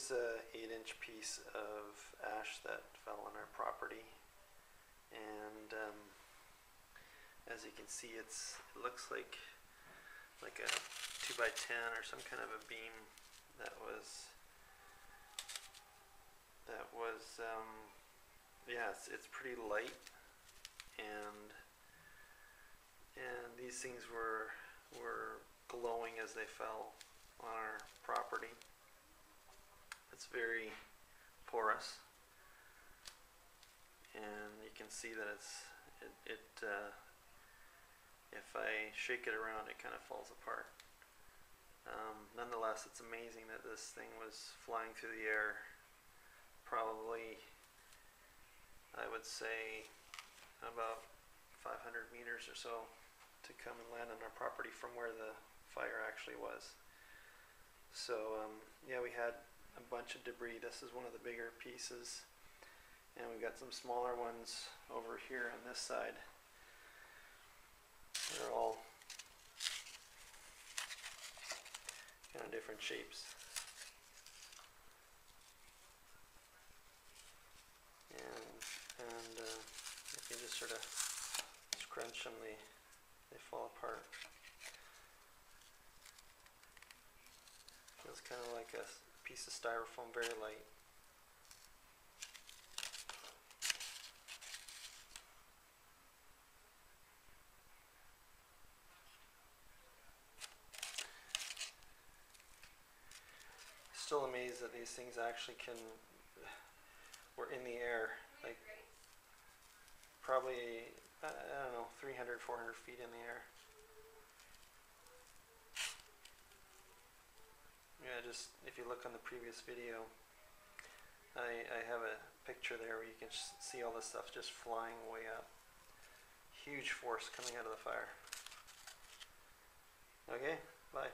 here's a eight inch piece of ash that fell on our property. And um, as you can see, it's, it looks like, like a two by ten or some kind of a beam that was, that was, um, yeah, it's, it's pretty light. And, and these things were, were glowing as they fell on our property. It's very porous. And you can see that it's, it, it uh, if I shake it around, it kind of falls apart. Um, nonetheless, it's amazing that this thing was flying through the air probably, I would say, about 500 meters or so to come and land on our property from where the fire actually was. So um, yeah, we had a bunch of debris. This is one of the bigger pieces. And we've got some smaller ones over here on this side. They're all kind of different shapes. And, and uh, if you just sort of scrunch them, they, they fall apart. Feels kind of like a piece of styrofoam, very light. Still amazed that these things actually can, were in the air, like probably, I don't know, 300, 400 feet in the air. Yeah, just if you look on the previous video, I, I have a picture there where you can see all this stuff just flying way up. Huge force coming out of the fire. Okay, bye.